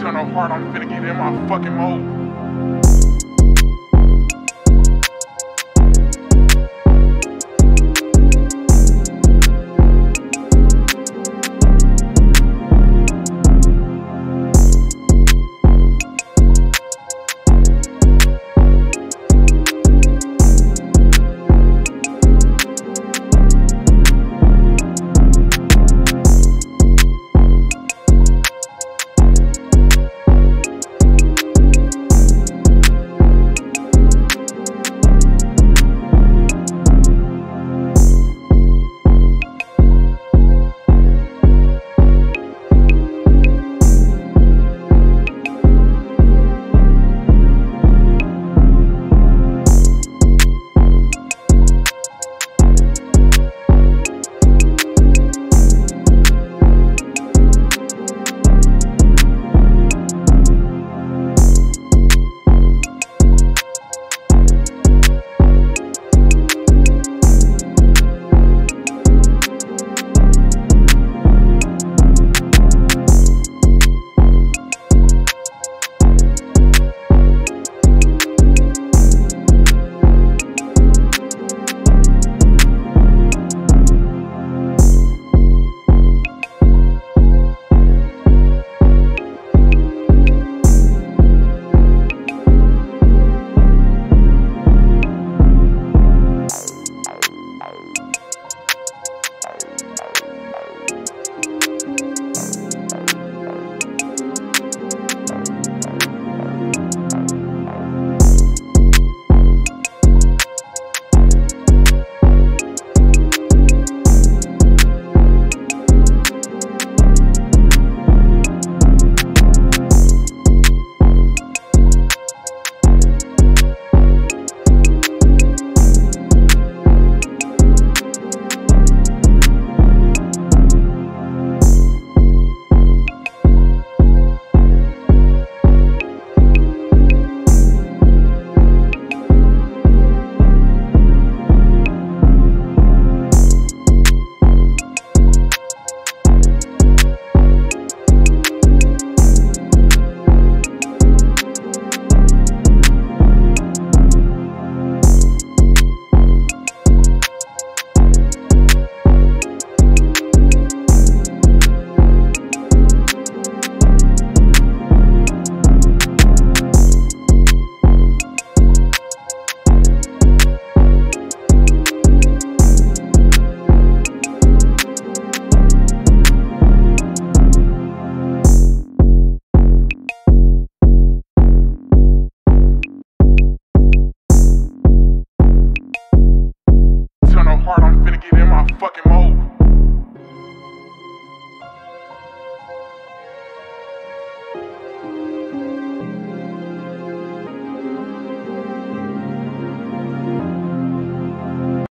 eternal heart, I'm finna get in my fucking mode.